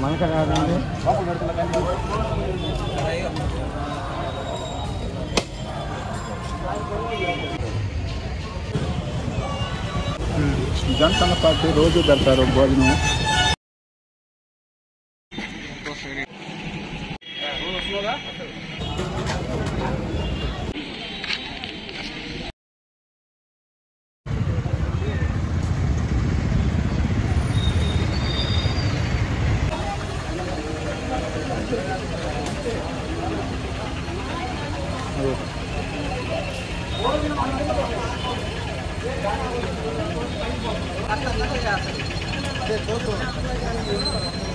మనక కాదండి జనసేన పార్టీ రోజు పెడతారు భోజనం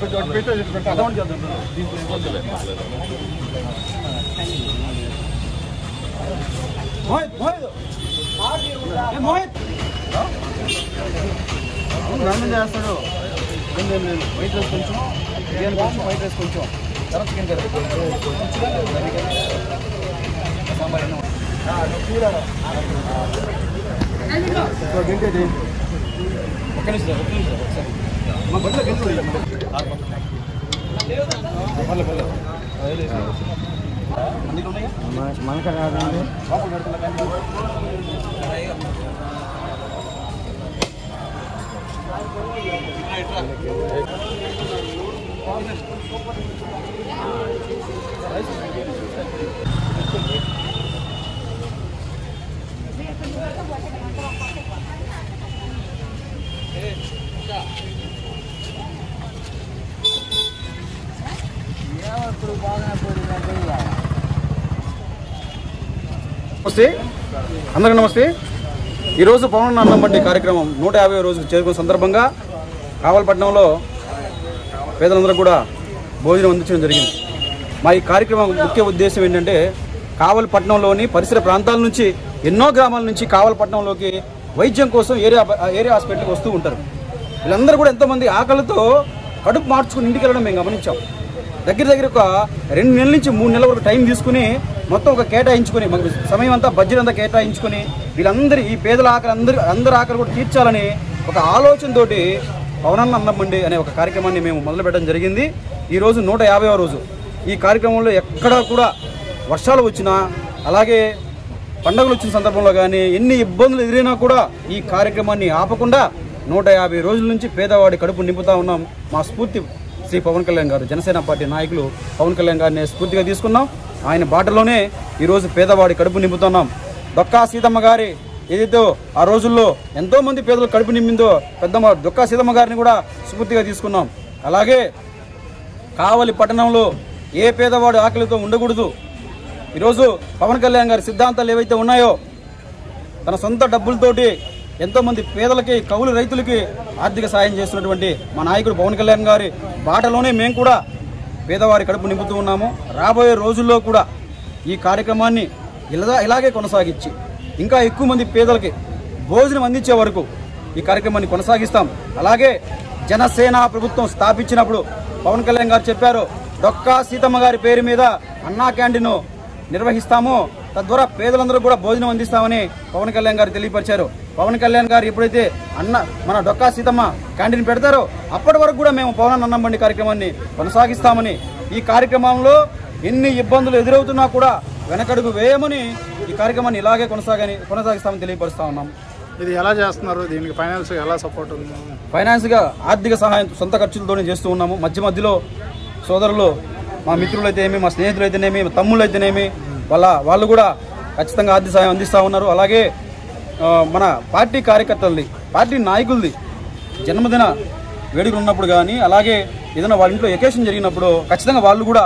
పక్కర పక్కరండి రన్నింగ్ చేస్తాడు కొంచెం నేను వైట్ రైస్ కొంచెం బిర్యానీ కొంచెం వైట్ రైస్ కొంచెం తర్వాత చికెన్ కర్రీ సాంబార్ ఒక్క నిమిషం ఒక్క నిమిషం ఒకసారి. మా బండిలో గింజ ఉంది. పర్లే, పర్లే. అదే లేదు. అందులో ఉన్నాయా? మనక కాదండి లోపల పెడుతున్నా నమస్తే. అందరికీ నమస్తే. ఈరోజు పవన్ అన్నం బండి కార్యక్రమం నూట యాభై రోజులు చేరుకున్న సందర్భంగా కావలపట్నంలో పేదలందరూ కూడా భోజనం అందించడం జరిగింది. మా ఈ కార్యక్రమం ముఖ్య ఉద్దేశం ఏంటంటే కావలపట్నంలోని పరిసర ప్రాంతాల నుంచి ఎన్నో గ్రామాల నుంచి కావలపట్నంలోకి వైద్యం కోసం ఏరియా ఏరియా హాస్పిటల్కి వస్తూ ఉంటారు. వీళ్ళందరూ కూడా ఎంతోమంది ఆకలితో కడుపు మార్చుకుని ఇంటికి వెళ్ళడం మేము గమనించాం. దగ్గర దగ్గర ఒక రెండు నెలల నుంచి మూడు నెలల వరకు టైం తీసుకుని మొత్తం ఒక కేటాయించుకొని మాకు సమయం అంతా బడ్జెట్ అంతా కేటాయించుకొని వీళ్ళందరి ఈ పేదల ఆకలి అందరి అందరి ఆకలి కూడా తీర్చాలని ఒక ఆలోచనతోటి పవనన్న అన్నమండి అనే ఒక కార్యక్రమాన్ని మేము మొదలు పెట్టడం జరిగింది. ఈరోజు నూట యాభైవ రోజు. ఈ కార్యక్రమంలో ఎక్కడా కూడా వర్షాలు వచ్చినా అలాగే పండుగలు వచ్చిన సందర్భంలో కానీ ఎన్ని ఇబ్బందులు ఎదిరినా కూడా ఈ కార్యక్రమాన్ని ఆపకుండా నూట యాభై రోజుల నుంచి పేదవాడి కడుపు నింపుతా ఉన్నాం. మా స్ఫూర్తి శ్రీ పవన్ కళ్యాణ్ గారు జనసేన పార్టీ నాయకులు పవన్ కళ్యాణ్ గారిని స్ఫూర్తిగా తీసుకున్నాం. ఆయన బాటలోనే ఈరోజు పేదవాడి కడుపు నింపుతున్నాం. దొక్కా సీతమ్మ గారి ఏదైతే ఆ రోజుల్లో ఎంతో మంది పేదలు కడుపు నింపిందో పెద్దమ్మ దొక్కా సీతమ్మ గారిని కూడా స్ఫూర్తిగా తీసుకున్నాం. అలాగే కావలి పట్టణంలో ఏ పేదవాడు ఆకలితో ఉండకూడదు. ఈరోజు పవన్ కళ్యాణ్ గారి సిద్ధాంతాలు ఏవైతే ఉన్నాయో తన సొంత డబ్బులతోటి ఎంతోమంది పేదలకి కౌలు రైతులకి ఆర్థిక సాయం చేస్తున్నటువంటి మా నాయకుడు పవన్ కళ్యాణ్ గారి బాటలోనే మేము కూడా పేదవారి కడుపు నింపుతూ ఉన్నాము. రాబోయే రోజుల్లో కూడా ఈ కార్యక్రమాన్ని ఇలా ఇలాగే కొనసాగించి ఇంకా ఎక్కువ మంది పేదలకి భోజనం అందించే వరకు ఈ కార్యక్రమాన్ని కొనసాగిస్తాం. అలాగే జనసేన ప్రభుత్వం స్థాపించినప్పుడు పవన్ కళ్యాణ్ గారు చెప్పారు డొక్కా సీతమ్మ గారి పేరు మీద అన్నా క్యాంటీన్ నిర్వహిస్తాము. తద్వారా పేదలందరూ కూడా భోజనం అందిస్తామని పవన్ కళ్యాణ్ గారు తెలియపరిచారు. పవన్ కళ్యాణ్ గారు ఎప్పుడైతే అన్న మన డొక్కా సీతమ్మ క్యాంటీన్ పెడతారో అప్పటి వరకు కూడా మేము పవన్ అన్నం బండి కార్యక్రమాన్ని కొనసాగిస్తామని ఈ కార్యక్రమంలో ఎన్ని ఇబ్బందులు ఎదురవుతున్నా కూడా వెనకడుగు వేయమని ఈ కార్యక్రమాన్ని ఇలాగే కొనసాగని కొనసాగిస్తామని తెలియపరుస్తా ఉన్నాం. ఇది ఎలా చేస్తున్నారు? దీనికి ఫైనాన్స్ ఎలా సపోర్ట్ ఉంది? ఫైనాన్స్గా ఆర్థిక సహాయం సొంత ఖర్చులతోనే చేస్తూ ఉన్నాము. మధ్య మధ్యలో సోదరులు మా మిత్రులు అయితేనేమి మా స్నేహితులు అయితేనేమి తమ్ముళ్ళు అయితేనేమి వాళ్ళ వాళ్ళు కూడా ఖచ్చితంగా ఆర్థిక సహాయం అందిస్తూ ఉన్నారు. అలాగే మన పార్టీ కార్యకర్తలది పార్టీ నాయకులది జన్మదిన వేడుకలు ఉన్నప్పుడు కానీ అలాగే ఏదైనా వాళ్ళ ఇంట్లో ఎకేషన్ జరిగినప్పుడు ఖచ్చితంగా వాళ్ళు కూడా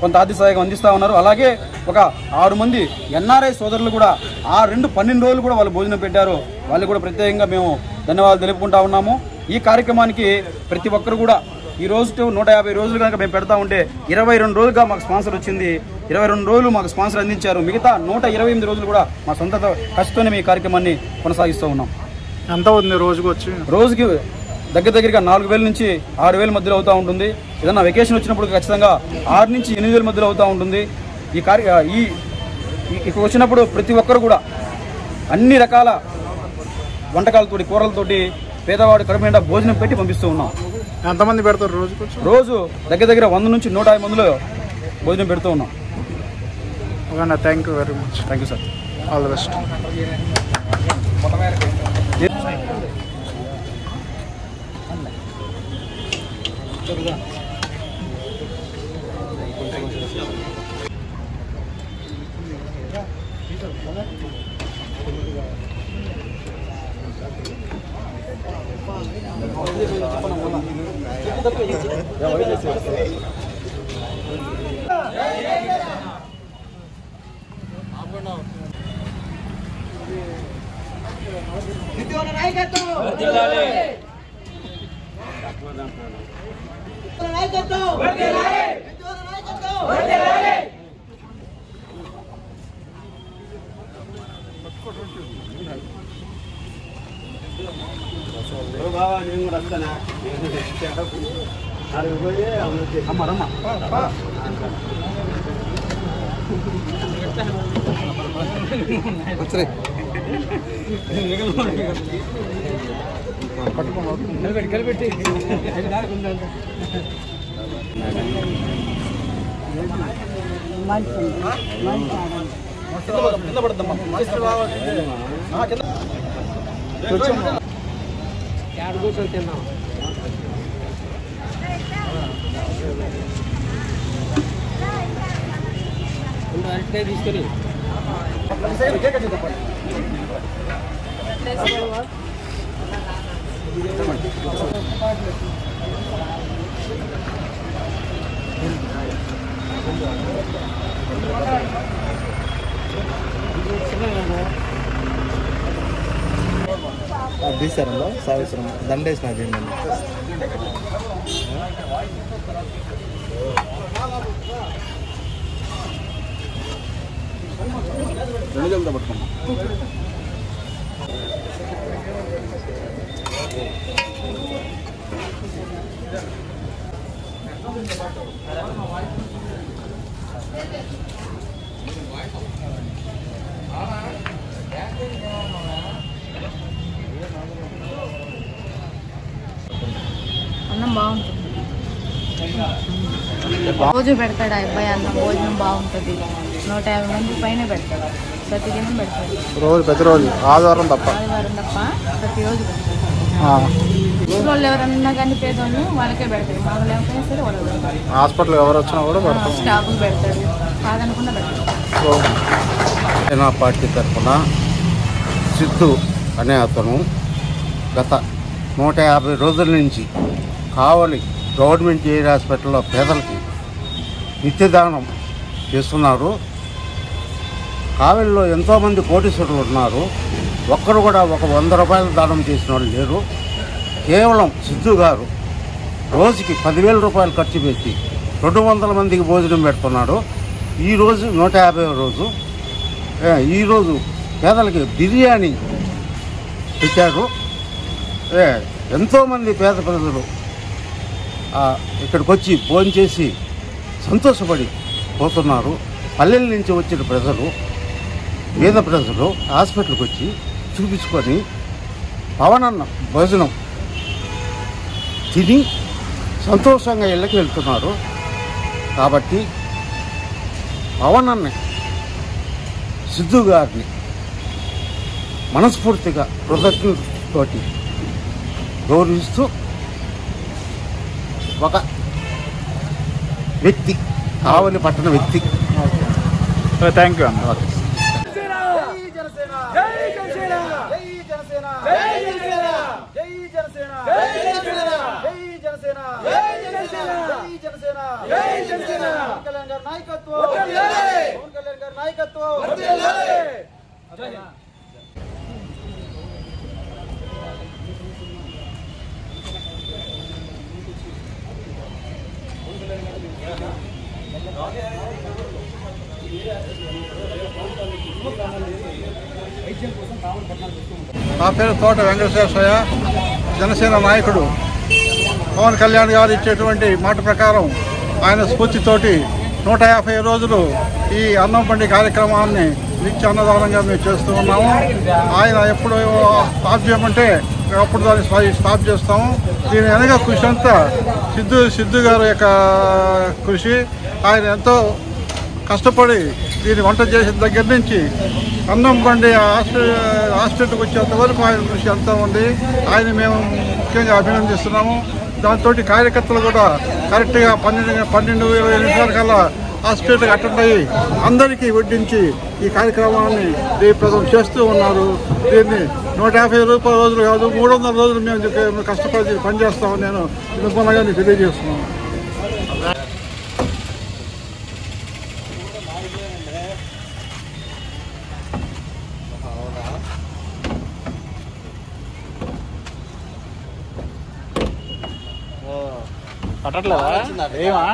కొంత ఆర్థిక సహాయం అందిస్తూ ఉన్నారు. అలాగే ఒక ఆరు మంది ఎన్ఆర్ఐ సోదరులు కూడా ఆ రెండు పన్నెండు రోజులు కూడా వాళ్ళు భోజనం పెట్టారు. వాళ్ళు కూడా ప్రత్యేకంగా మేము ధన్యవాదాలు తెలుపుకుంటా ఉన్నాము. ఈ కార్యక్రమానికి ప్రతి ఒక్కరు కూడా ఈ రోజు నూట యాభై రోజులు కనుక మేము పెడతా ఉంటే ఇరవై రెండు రోజులుగా మాకు స్పాన్సర్ వచ్చింది. ఇరవై రెండు రోజులు మాకు స్పాన్సర్ అందించారు. మిగతా నూట ఇరవై ఎనిమిది రోజులు కూడా మా సొంత ఖర్చుతోనే మీ కార్యక్రమాన్ని కొనసాగిస్తూ ఉన్నాం. ఎంత ఉంది రోజుకు వచ్చి? రోజుకి దగ్గర దగ్గరగా నాలుగు వేల నుంచి ఆరు వేల మధ్యలో అవుతూ ఉంటుంది. ఏదన్నా వెకేషన్ వచ్చినప్పుడు ఖచ్చితంగా ఆరు నుంచి ఎనిమిది వేల మధ్యలో అవుతూ ఉంటుంది. ఈ కార్య ఈ ఇక్కడ వచ్చినప్పుడు ప్రతి ఒక్కరు కూడా అన్ని రకాల వంటకాలతోటి కూరలతోటి పేదవాడు కడుపు నిండా భోజనం పెట్టి పంపిస్తూ ఉన్నాం. ఎంతమంది పెడతారు వచ్చి? రోజు దగ్గర దగ్గర వంద నుంచి నూట మందిలో భోజనం పెడుతూ ఉన్నాం. Maganda, thank you very much. Thank you, sir. All the best. Yeah, okay thank you very much thank you sir all the best కింద పడద్దమ్మా ఆ, కింద కేక్ వచ్చి తీసుకొని తీసారంలో సాగేశ్వరం దండేసిన దీన్ని రెండు చేతులతో పట్టుకోమ్మా అన్నం బాగుంటుంది. రోజు పెడతాడు ఆ అబ్బాయి అన్నం? భోజనం బాగుంటుంది. నూట యాభై మంది పైన పెడతాడు ప్రతిదినం పెడతాడు రోజు ప్రతిరోజు ఆదివారం తప్ప. ఆదివారం తప్ప ప్రతిరోజు వాళ్ళు ఎవరన్నా కానీ పేదోళ్ళు వాళ్ళకే సరే పెడతాడు హాస్పిటల్ ఎవరు వచ్చినా కూడా పెడతాం. స్టాఫ్కి పెడతాడు కాదనకుండా పెడతాడు సో, జనసేన పార్టీ తరఫున సిద్ధు అనే అతను గత నూట యాభై రోజుల నుంచి కావలి గవర్నమెంట్ ఏరియా హాస్పిటల్లో పేదలకి నిత్యదానం చేస్తున్నారు. కావలిలో ఎంతోమంది కోటీశ్వరులు ఉన్నారు. ఒక్కరు కూడా ఒక వంద రూపాయలు దానం చేసిన వాళ్ళు లేరు. కేవలం సిద్ధు గారు రోజుకి పదివేల రూపాయలు ఖర్చు పెట్టి రెండు వందల మందికి భోజనం పెడుతున్నాడు. ఈరోజు నూట యాభై రోజు. ఈరోజు పేదలకి బిర్యానీ పెట్టారు. ఎంతోమంది పేద ప్రజలు ఇక్కడికి వచ్చి భోంచేసి సంతోషపడి పోతున్నారు. పల్లెల నుంచి వచ్చిన ప్రజలు పేద ప్రజలు హాస్పిటల్కి వచ్చి చూపించుకొని పవనన్న భోజనం తిని సంతోషంగా ఇళ్ళకి వెళ్తున్నారు. కాబట్టి పవన్ అన్న సిద్ధు గారిని మనస్ఫూర్తిగా కృతజ్ఞతతోటి గౌరవిస్తూ ఒక వ్యక్తి కావలి పట్టణ వ్యక్తి. థ్యాంక్ యూ అన్న. నా పేరు తోట వెంకటేశ్వరయ్య. జనసేన నాయకుడు. పవన్ కళ్యాణ్ గారు ఇచ్చేటువంటి మాట ప్రకారం ఆయన స్ఫూర్తితోటి నూట యాభై రోజులు ఈ అన్నం పండి కార్యక్రమాన్ని నిత్య అన్నదానంగా మేము చేస్తూ ఉన్నాము. ఆయన ఎప్పుడు స్టాప్ చేయమంటే అప్పుడు దాన్ని స్టాప్ చేస్తాము. దీని వెనక కృషి అంతా సిద్ధు సిద్ధు గారి యొక్క కృషి. ఆయన ఎంతో కష్టపడి దీన్ని వంట చేసిన దగ్గర నుంచి అన్నం బండి హాస్పిటల్ హాస్పిటల్కి వచ్చేంత వరకు ఆయన కృషి అంతా ఉంది. ఆయన మేము ముఖ్యంగా అభినందిస్తున్నాము. దాంతో కార్యకర్తలు కూడా కరెక్ట్గా పన్నెండు పన్నెండు ఇరవై నిమిషాల కల్లా హాస్పిటల్ అటెండ్ అయ్యి అందరికీ వడ్డించి ఈ కార్యక్రమాన్ని ప్రజలు చేస్తూ ఉన్నారు. దీన్ని నూట యాభై రూపాయల రోజులు కాదు మూడు వందల రోజులు మేము కష్టపడి పనిచేస్తామని నేను వినపనగా తెలియజేస్తున్నాను. పట్టట్లేదా ఏమా?